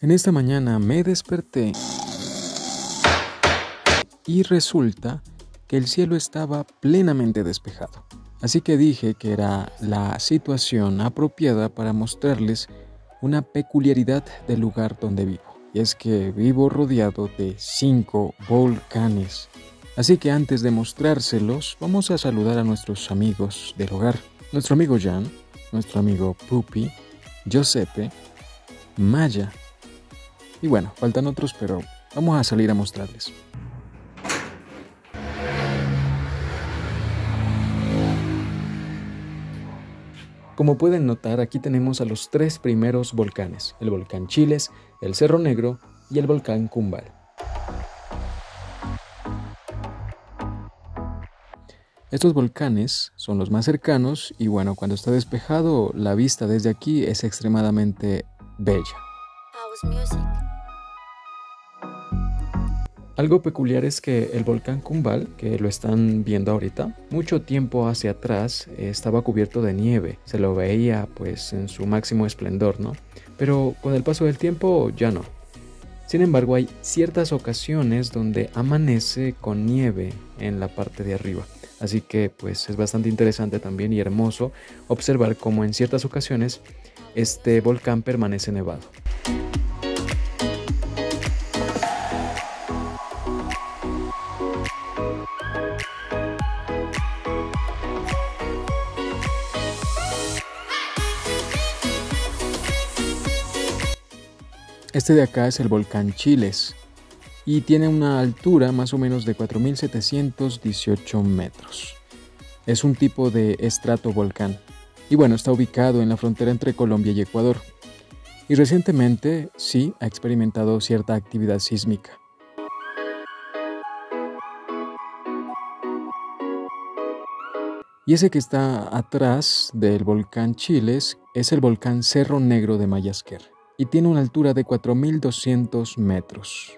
En esta mañana me desperté y resulta que el cielo estaba plenamente despejado. Así que dije que era la situación apropiada para mostrarles una peculiaridad del lugar donde vivo. Y es que vivo rodeado de cinco volcanes. Así que antes de mostrárselos, vamos a saludar a nuestros amigos del hogar. Nuestro amigo Jan, nuestro amigo Pupi, Giuseppe, Maya. Y bueno, faltan otros, pero vamos a salir a mostrarles. Como pueden notar, aquí tenemos a los tres primeros volcanes, el volcán Chiles, el Cerro Negro y el volcán Cumbal. Estos volcanes son los más cercanos y bueno, cuando está despejado, la vista desde aquí es extremadamente bella. Algo peculiar es que el volcán Kumbal, que lo están viendo ahorita, mucho tiempo hacia atrás eh, estaba cubierto de nieve, se lo veía pues en su máximo esplendor, ¿no? Pero con el paso del tiempo ya no. Sin embargo, hay ciertas ocasiones donde amanece con nieve en la parte de arriba. Así que pues es bastante interesante también y hermoso observar cómo en ciertas ocasiones este volcán permanece nevado. Este de acá es el volcán Chiles y tiene una altura más o menos de 4.718 metros. Es un tipo de estratovolcán y bueno, está ubicado en la frontera entre Colombia y Ecuador. Y recientemente sí ha experimentado cierta actividad sísmica. Y ese que está atrás del volcán Chiles es el volcán Cerro Negro de Mayasquer y tiene una altura de 4.200 metros.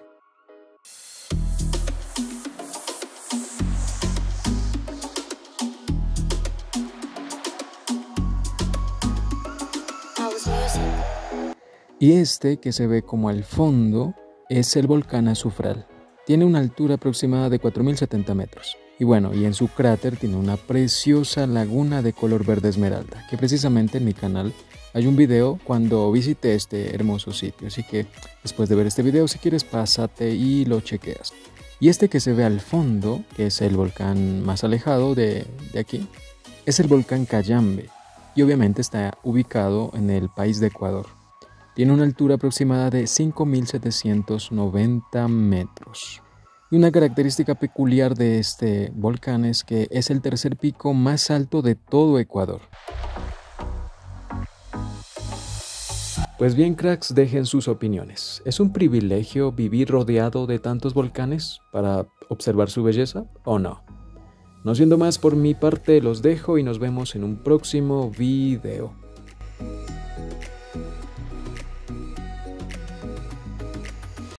Y este que se ve como al fondo es el volcán Azufral. Tiene una altura aproximada de 4.070 metros. Y bueno, y en su cráter tiene una preciosa laguna de color verde esmeralda, que precisamente en mi canal hay un video cuando visité este hermoso sitio, así que después de ver este video, si quieres, pásate y lo chequeas. Y este que se ve al fondo, que es el volcán más alejado de, de aquí, es el volcán Cayambe, y obviamente está ubicado en el país de Ecuador. Tiene una altura aproximada de 5.790 metros. Y una característica peculiar de este volcán es que es el tercer pico más alto de todo Ecuador. Pues bien, cracks, dejen sus opiniones. ¿Es un privilegio vivir rodeado de tantos volcanes para observar su belleza o no? No siendo más por mi parte, los dejo y nos vemos en un próximo video.